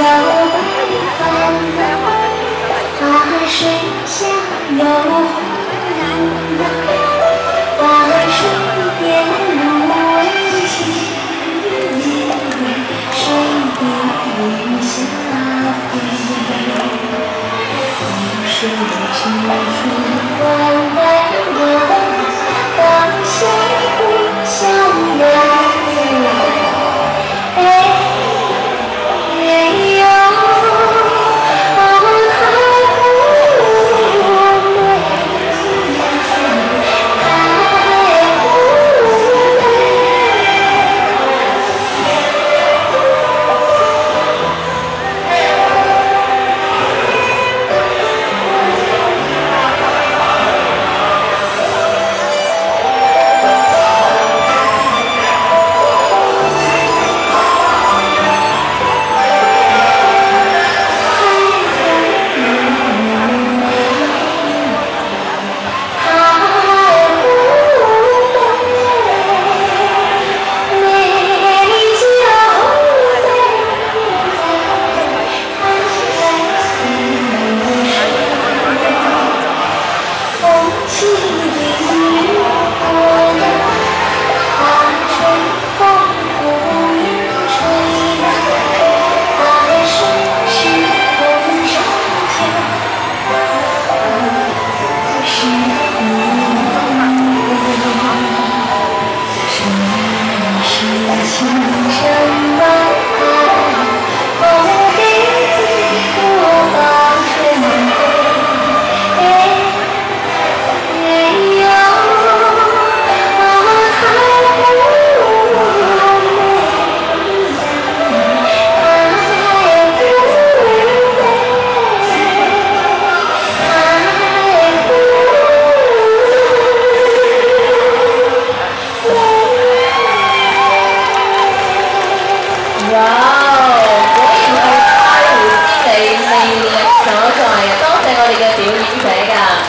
小白帆呀水乡有红菱啊水边芦苇青水边鱼虾肥丰收的植物欢快的茂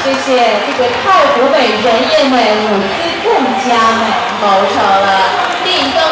谢谢，这个太湖美人也美，舞姿更加美，高潮了，立高。